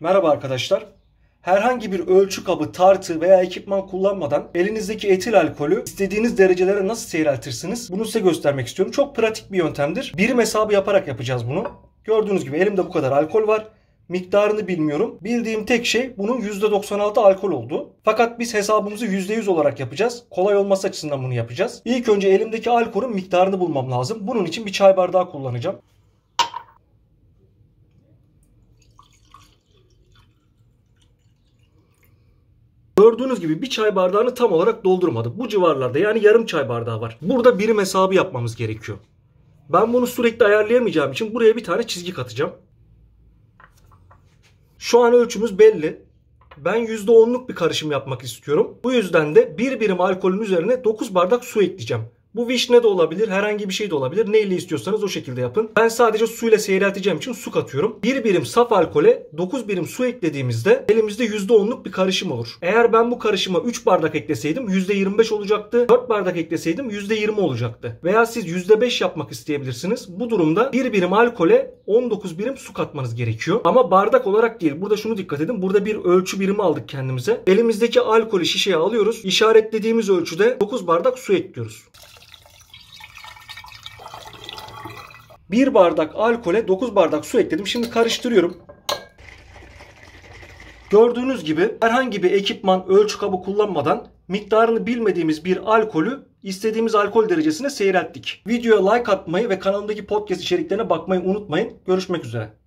Merhaba arkadaşlar. Herhangi bir ölçü kabı, tartı veya ekipman kullanmadan elinizdeki etil alkolü istediğiniz derecelere nasıl seyreltirsiniz? Bunu size göstermek istiyorum. Çok pratik bir yöntemdir. Birim hesabı yaparak yapacağız bunu. Gördüğünüz gibi elimde bu kadar alkol var. Miktarını bilmiyorum. Bildiğim tek şey bunun %96 alkol oldu. Fakat biz hesabımızı %100 olarak yapacağız. Kolay olması açısından bunu yapacağız. İlk önce elimdeki alkolün miktarını bulmam lazım. Bunun için bir çay bardağı kullanacağım. Gördüğünüz gibi bir çay bardağını tam olarak doldurmadı. Bu civarlarda yani yarım çay bardağı var. Burada birim hesabı yapmamız gerekiyor. Ben bunu sürekli ayarlayamayacağım için buraya bir tane çizgi katacağım. Şu an ölçümüz belli. Ben %10'luk bir karışım yapmak istiyorum. Bu yüzden de bir birim alkolün üzerine 9 bardak su ekleyeceğim. Bu vişne de olabilir, herhangi bir şey de olabilir. Neyle istiyorsanız o şekilde yapın. Ben sadece suyla seyrelteceğim için su katıyorum. Bir birim saf alkole 9 birim su eklediğimizde elimizde %10'luk bir karışım olur. Eğer ben bu karışıma 3 bardak ekleseydim %25 olacaktı. 4 bardak ekleseydim %20 olacaktı. Veya siz %5 yapmak isteyebilirsiniz. Bu durumda bir birim alkole 19 birim su katmanız gerekiyor. Ama bardak olarak değil. Burada şunu dikkat edin. Burada bir ölçü birimi aldık kendimize. Elimizdeki alkolü şişeye alıyoruz. İşaretlediğimiz ölçüde 9 bardak su ekliyoruz. 1 bardak alkole 9 bardak su ekledim. Şimdi karıştırıyorum. Gördüğünüz gibi herhangi bir ekipman, ölçü kabı kullanmadan miktarını bilmediğimiz bir alkolü istediğimiz alkol derecesine seyrelttik. Videoya like atmayı ve kanalımdaki podcast içeriklerine bakmayı unutmayın. Görüşmek üzere.